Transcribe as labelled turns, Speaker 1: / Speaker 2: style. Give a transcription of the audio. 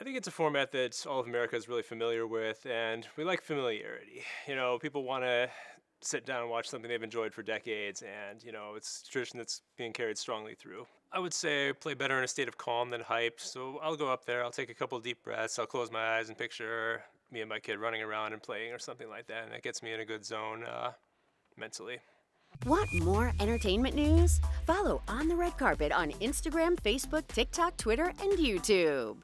Speaker 1: I think it's a format that all of America is really familiar with, and we like familiarity. You know, people want to sit down and watch something they've enjoyed for decades, and you know, it's tradition that's being carried strongly through. I would say play better in a state of calm than hype. So I'll go up there, I'll take a couple deep breaths, I'll close my eyes and picture me and my kid running around and playing or something like that, and that gets me in a good zone uh, mentally.
Speaker 2: Want more entertainment news? Follow On the Red Carpet on Instagram, Facebook, TikTok, Twitter, and YouTube.